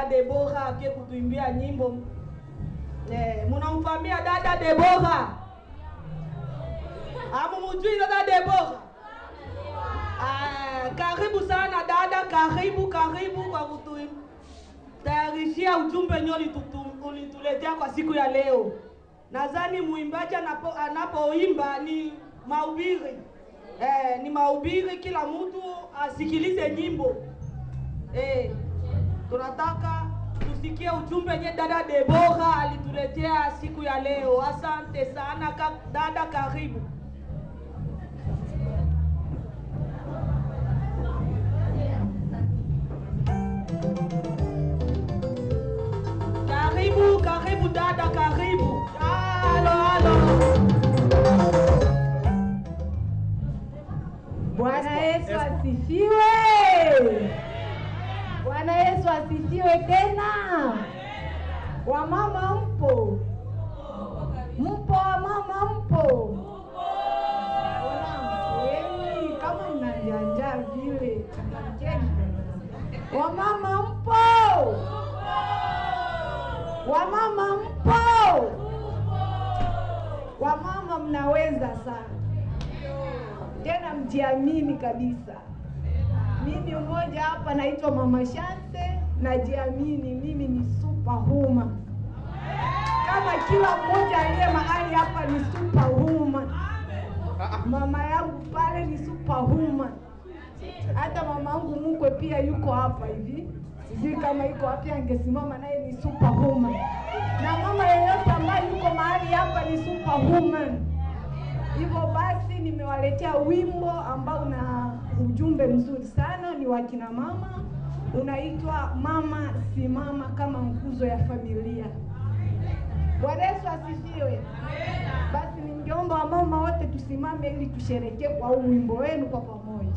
dada Debora akie kutuimbia nyimbo. Eh, munamfamia dada Debora? Hamumujui dada Debora? Ah, karibu sana dada, karibu karibu kwa kututayarishia ujumbe nyo ulituletea kwa siku ya leo. Nadhani mwimbaji anapoimba ni mahubiri eh, ni mahubiri, kila mtu asikilize nyimbo eh, tunataka tusikie ujumbe nye dada Debora alituletea siku ya leo. Asante sana ka, dada, karibu. Karibu, karibu dada, karibu. Halo, halo. Bwana Yesu asifiwe. Bwana Yesu asifiwe tena. Wamama mpo? Mpo wamama mpo? Kama mnanjanja vile. Wamama mpo? Wamama mpo? Wamama mnaweza sana tena mjiamini kabisa. Mimi mmoja hapa naitwa Mama Shante, najiamini mimi ni superwoman. Kama kila mmoja aliye mahali hapa ni superwoman. Mama yangu pale ni superwoman. Hata mama yangu mkwe pia yuko hapa hivi, sijui kama iko wapi, angesimama naye ni superwoman. Na mama yeyote ambaye yuko mahali hapa ni superwoman. Hivyo basi nimewaletea wimbo ambao una ujumbe mzuri sana, ni wa kina mama, unaitwa Mama Simama kama Nguzo ya Familia. Bwana Yesu asifiwe. Basi ningeomba wamama wote tusimame ili tusherekee kwa huu wimbo wenu kwa pamoja.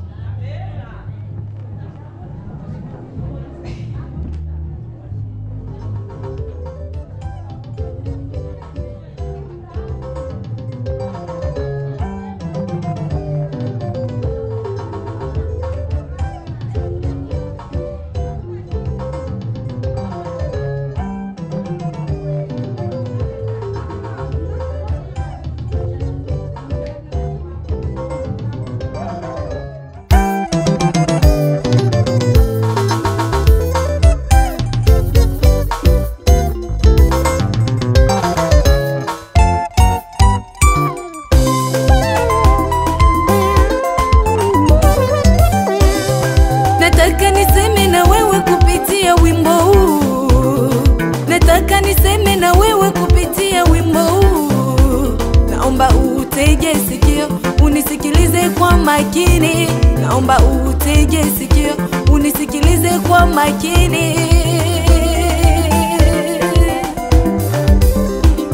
Unisikilize kwa makini, naomba utege sikio unisikilize kwa makini.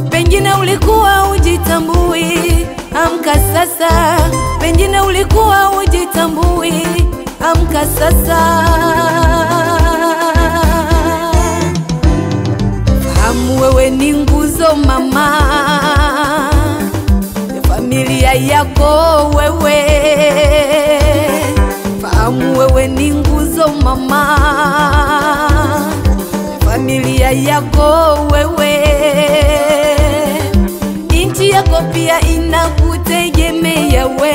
Pengine ulikuwa ujitambui, amka sasa. Pengine ulikuwa ujitambui, amka sasa. Fahamu wewe ni nguzo mama familia yako wewe. Fahamu wewe ni nguzo mama familia yako wewe. Nchi yako pia inakutegemea we,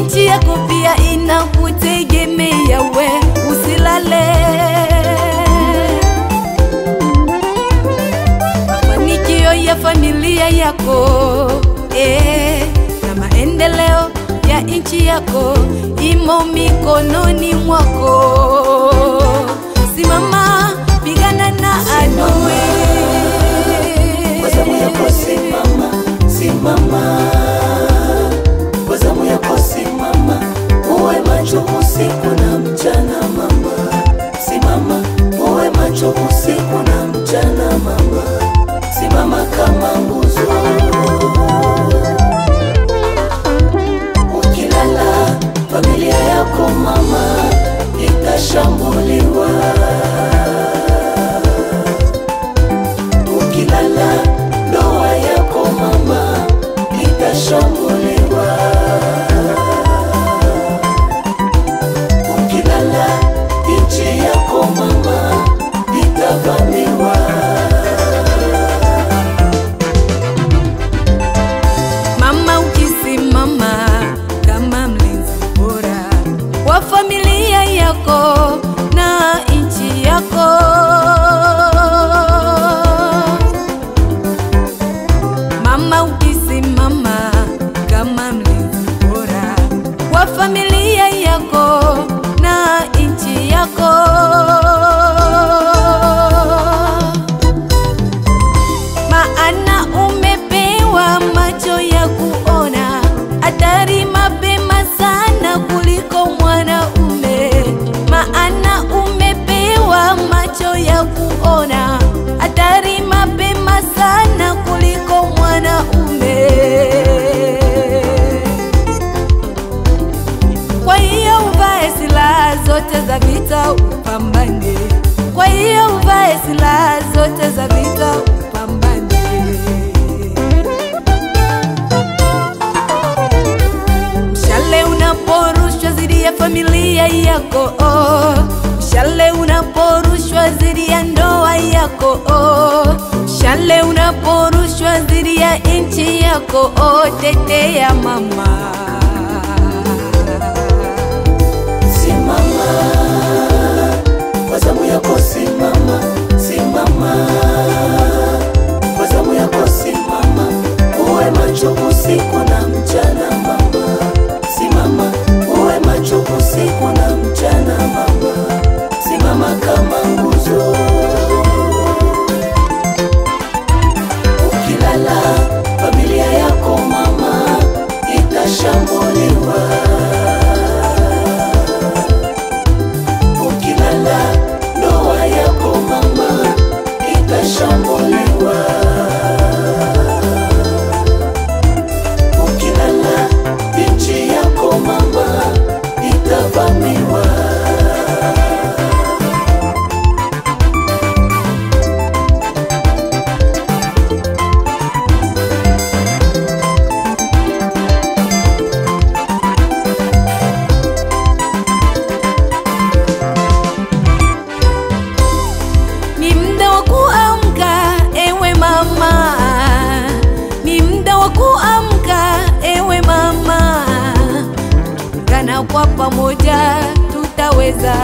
nchi yako pia inakutegemea we, usilale. Mafanikio ya familia yako eh, nchi yako imo mikononi mwako. Simama, pigana na adui. Simama, simama, simama. Yako oh. Mshale unaporushwa dhidi ya ndoa yako oh. Mshale unaporushwa dhidi ya nchi yako oh. Tetea mama pamoja tutaweza,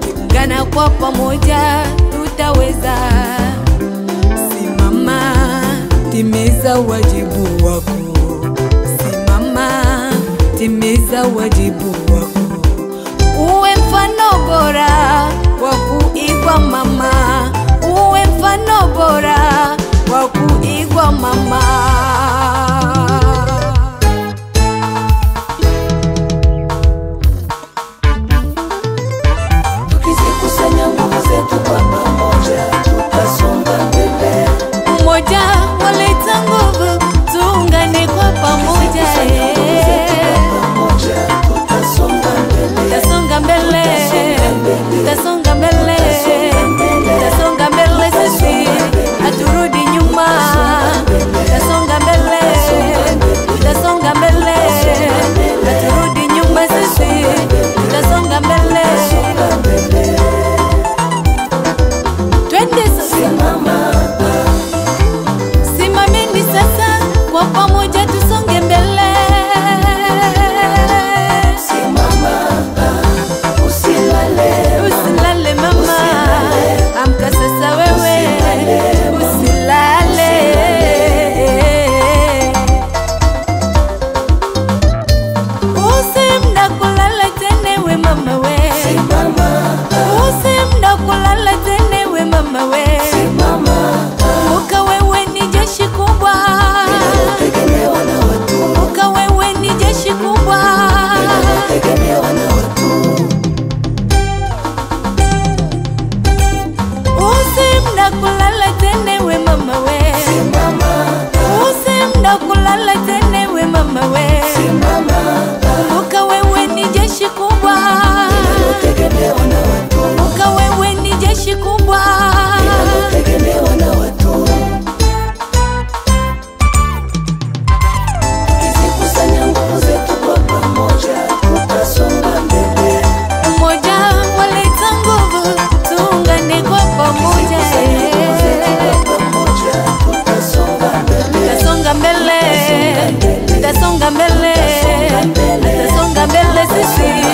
kiungana kwa pamoja tutaweza. Simama, timiza wajibu wako. Simama, timiza wajibu wako uwe mfano bora wa kuigwa mama, uwe mfano bora wa kuigwa mama. Then they were mama way. gambele, le son gambele, sí, sí.